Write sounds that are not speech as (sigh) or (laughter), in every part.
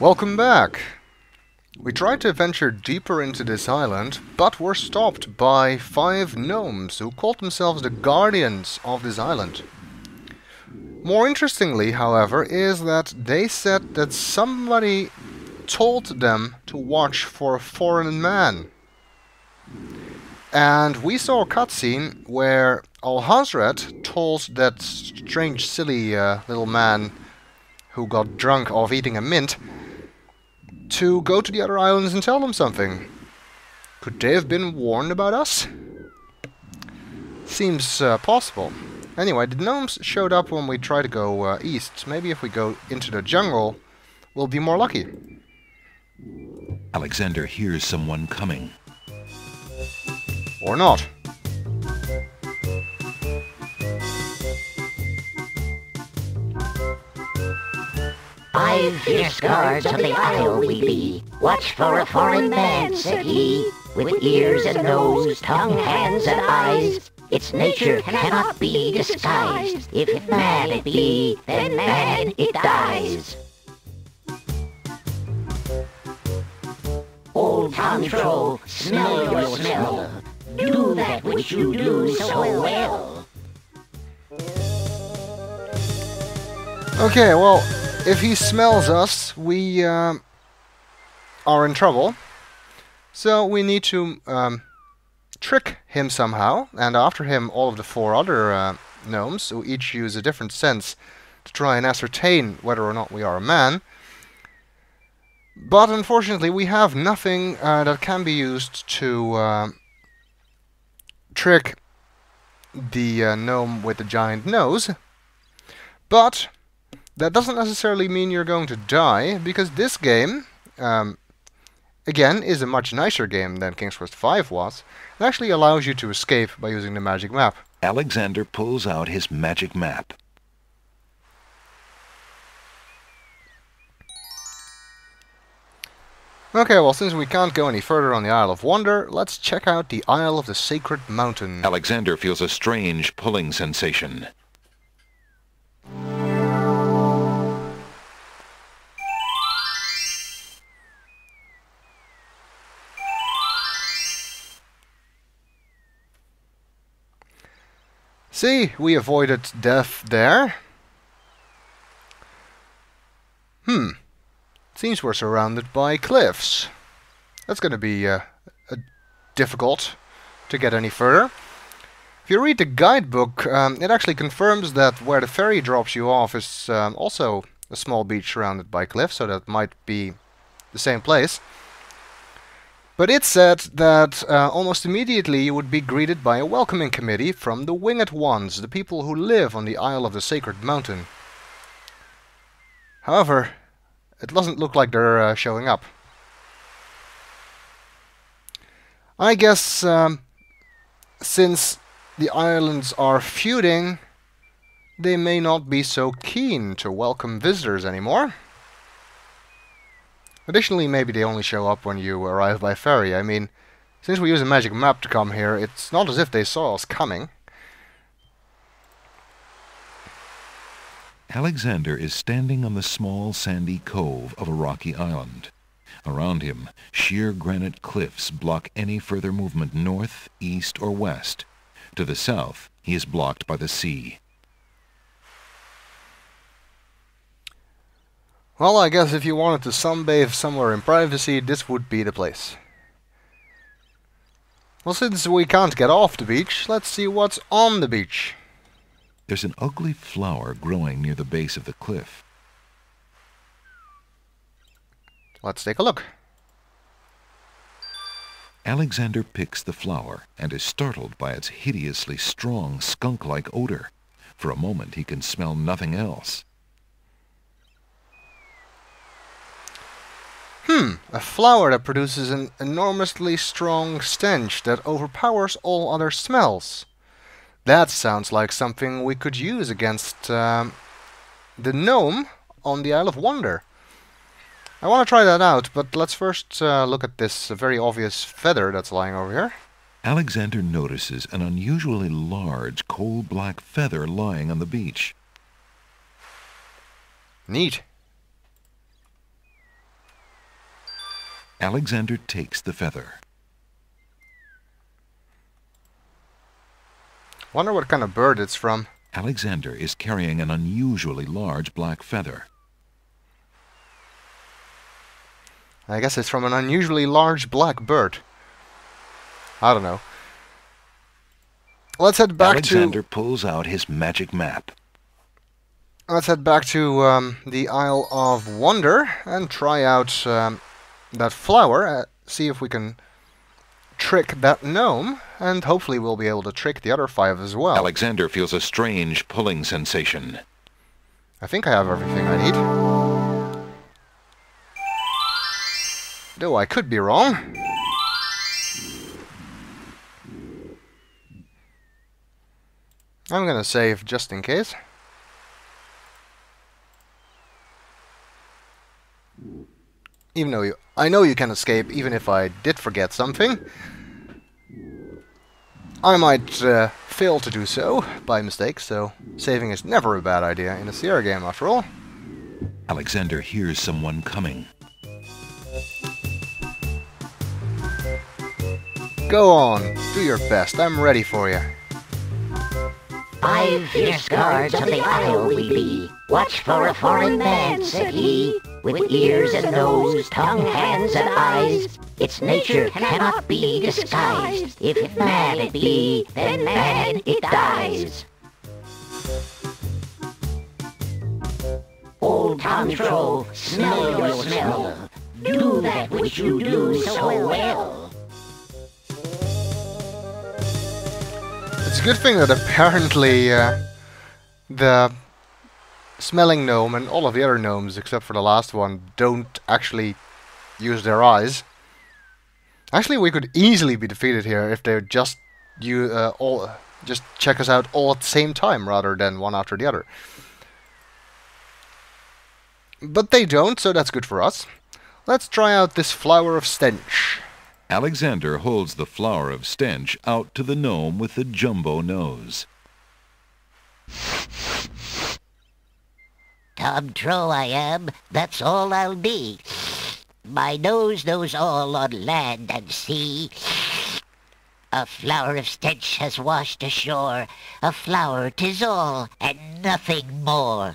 Welcome back. We tried to venture deeper into this island, but were stopped by five gnomes who called themselves the guardians of this island. More interestingly, however, is that they said that somebody told them to watch for a foreign man. And we saw a cutscene where Alhazred told that strange, silly uh, little man who got drunk off eating a mint to go to the other islands and tell them something. Could they have been warned about us? Seems uh, possible. Anyway, the gnomes showed up when we tried to go uh, east. Maybe if we go into the jungle, we'll be more lucky. Alexander hears someone coming. Or not. Five fierce guards of the isle we be. Watch for a foreign man, said he, with ears and nose, tongue, hands, and eyes. Its nature cannot be disguised. If man it be, then man it dies. Old Tom Trow, smell your smell. Do that which you do so well. Okay, well, if he smells us, we um, are in trouble. So we need to um, trick him somehow, and after him all of the four other uh, gnomes, who each use a different sense to try and ascertain whether or not we are a man. But unfortunately, we have nothing uh, that can be used to uh, trick the uh, gnome with the giant nose. But that doesn't necessarily mean you're going to die, because this game, um, again, is a much nicer game than King's Quest V was. It actually allows you to escape by using the magic map. Alexander pulls out his magic map. Okay, well, since we can't go any further on the Isle of Wonder, let's check out the Isle of the Sacred Mountain. Alexander feels a strange pulling sensation. See, we avoided death there. Hmm. Seems we're surrounded by cliffs. That's going to be uh, uh, difficult to get any further. If you read the guidebook, um, it actually confirms that where the ferry drops you off is um, also a small beach surrounded by cliffs, so that might be the same place. But it said that uh, almost immediately you would be greeted by a welcoming committee from the Winged Ones, the people who live on the Isle of the Sacred Mountain. However, it doesn't look like they're uh, showing up. I guess um, since the islands are feuding, they may not be so keen to welcome visitors anymore. Additionally, maybe they only show up when you arrive by ferry. I mean, since we use a magic map to come here, it's not as if they saw us coming. Alexander is standing on the small sandy cove of a rocky island. Around him, sheer granite cliffs block any further movement north, east, or west. To the south, he is blocked by the sea. Well, I guess if you wanted to sunbathe somewhere in privacy, this would be the place. Well, since we can't get off the beach, let's see what's on the beach. There's an ugly flower growing near the base of the cliff. Let's take a look. Alexander picks the flower and is startled by its hideously strong skunk-like odor. For a moment he can smell nothing else. Hmm, a flower that produces an enormously strong stench that overpowers all other smells. That sounds like something we could use against um, the gnome on the Isle of Wonder. I want to try that out, but let's first uh, look at this very obvious feather that's lying over here. Alexander notices an unusually large coal-black feather lying on the beach. Neat. Alexander takes the feather. Wonder what kind of bird it's from. Alexander is carrying an unusually large black feather. I guess it's from an unusually large black bird. I don't know. Let's head back Alexander to pulls out his magic map. let's head back to um, the Isle of Wonder and try out um, that flower. Uh, see if we can trick that gnome, and hopefully we'll be able to trick the other five as well. Alexander feels a strange pulling sensation. I think I have everything I need. Though I could be wrong. I'm gonna save just in case. Even though you, I know you can escape, even if I did forget something. I might uh, fail to do so by mistake, so saving is never a bad idea in a Sierra game after all. Alexander hears someone coming. Go on, do your best, I'm ready for you. Five fierce guards of the isle we be. Watch for a foreign man, said he, with ears and nose, tongue, hands, and eyes. Its nature cannot be disguised. If man it be, then man it dies. Old Tom Trow, smell your smell. Do that which you do so well. It's a good thing that apparently uh, the smelling gnome and all of the other gnomes, except for the last one, don't actually use their eyes. Actually, we could easily be defeated here if they just you uh, all just check us out all at the same time rather than one after the other. But they don't, so that's good for us. Let's try out this flower of stench. Alexander holds the flower of stench out to the gnome with the jumbo nose. Tom trow I am, that's all I'll be. My nose knows all on land and sea. A flower of stench has washed ashore, a flower 'tis all, and nothing more.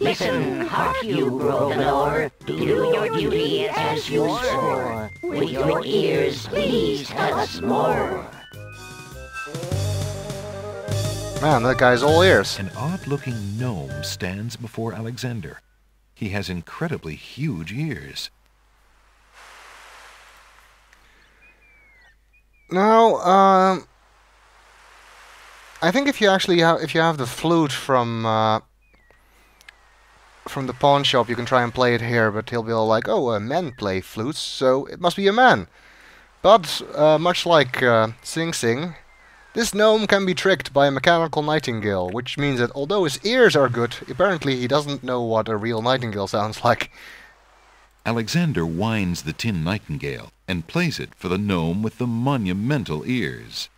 Listen, hark you, Grovenor, do your duty as you swore. With your ears, please tell us more. Man, that guy's all ears. An odd-looking gnome stands before Alexander. He has incredibly huge ears. Now, um, I think if you actually have if you have the flute from uh, from the pawn shop, you can try and play it here. But he'll be all like, "Oh, uh, men play flutes, so it must be a man." But uh, much like uh, Sing Sing, this gnome can be tricked by a mechanical nightingale, which means that although his ears are good, apparently he doesn't know what a real nightingale sounds (laughs) like. Alexander winds the tin nightingale and plays it for the gnome with the monumental ears.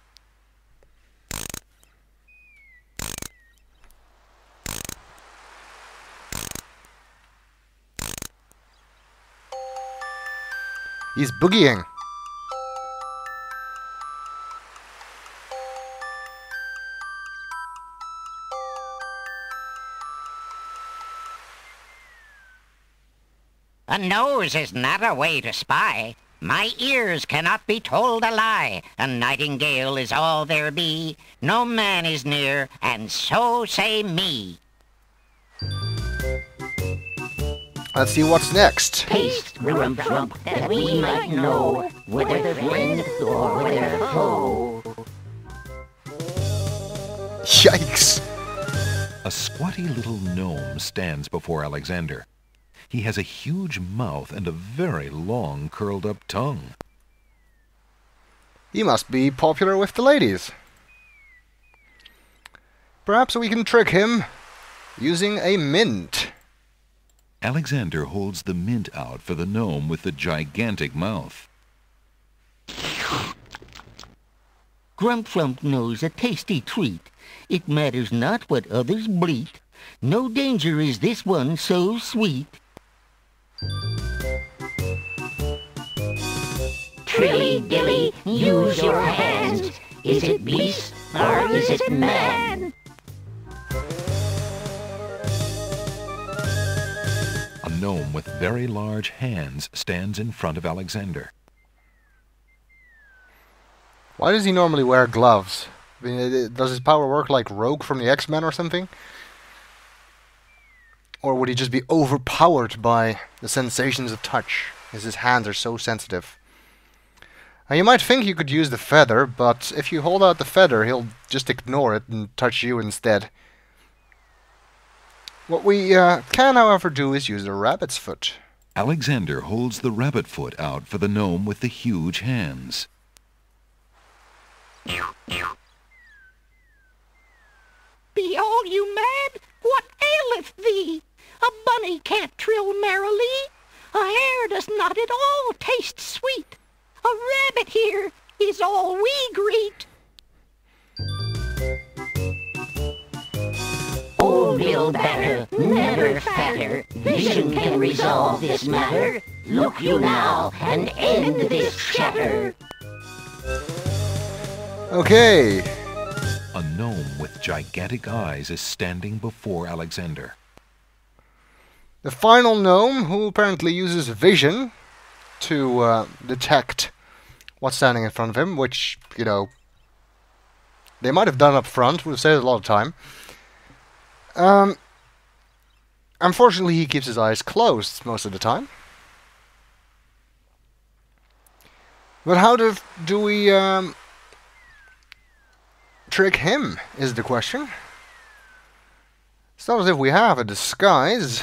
He's boogieing. A nose is not a way to spy. My ears cannot be told a lie. A nightingale is all there be. No man is near, and so say me. Let's see what's next. Taste, Rump, that we might know whether friend or whether foe. Yikes! A squatty little gnome stands before Alexander. He has a huge mouth and a very long curled-up tongue. He must be popular with the ladies. Perhaps we can trick him using a mint. Alexander holds the mint out for the gnome with the gigantic mouth. Grump Flump knows a tasty treat. It matters not what others bleat. No danger is this one so sweet. Trilly dilly, use your hands. Is it beast or is it man? A gnome with very large hands stands in front of Alexander. Why does he normally wear gloves? I mean, it- it- does his power work like Rogue from the X-Men or something? Or would he just be overpowered by the sensations of touch, as his hands are so sensitive? Now, you might think you could use the feather, but if you hold out the feather, he'll just ignore it and touch you instead. What we uh, can, however, do is use the rabbit's foot. Alexander holds the rabbit foot out for the gnome with the huge hands. Be all you mad? What aileth thee? A bunny can't trill merrily. A hare does not at all taste sweet. A rabbit here is all we greet. Old Bill Batter, never fatter. Vision can resolve this matter. Look you now and end this chatter. Okay, A gnome with gigantic eyes is standing before Alexander. The final gnome, who apparently uses vision to uh, detect what's standing in front of him, which, you know, they might have done up front, would have saved a lot of time. Um, unfortunately, he keeps his eyes closed most of the time. But how do, do we um, trick him, is the question. It's not as if we have a disguise.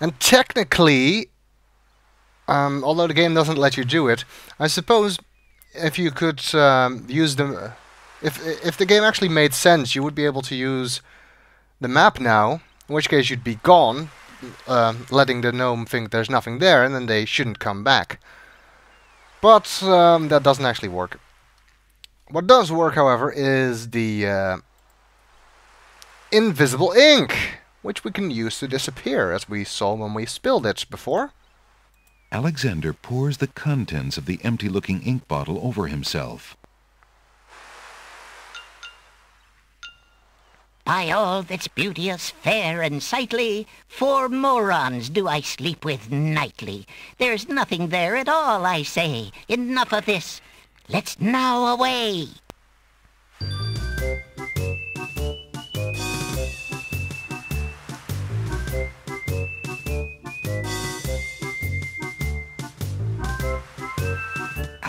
And technically, um, although the game doesn't let you do it, I suppose if you could um, use the, if if the game actually made sense, you would be able to use the map now. In which case, you'd be gone, um, letting the gnome think there's nothing there, and then they shouldn't come back. But um, that doesn't actually work. What does work, however, is the uh, invisible ink which we can use to disappear, as we saw when we spilled it before. Alexander pours the contents of the empty-looking ink bottle over himself. By all that's beauteous, fair, and sightly, four morons do I sleep with nightly. There's nothing there at all, I say. Enough of this. Let's now away.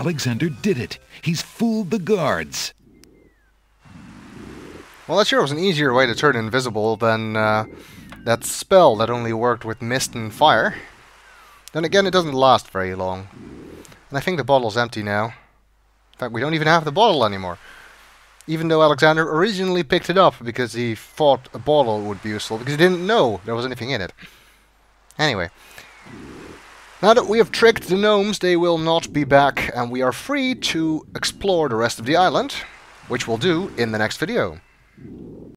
Alexander did it! He's fooled the guards! Well, that sure was an easier way to turn invisible than uh, that spell that only worked with mist and fire. Then again, it doesn't last very long. And I think the bottle's empty now. In fact, we don't even have the bottle anymore. Even though Alexander originally picked it up because he thought a bottle would be useful, because he didn't know there was anything in it. Anyway. Now that we have tricked the gnomes, they will not be back, and we are free to explore the rest of the island, which we'll do in the next video.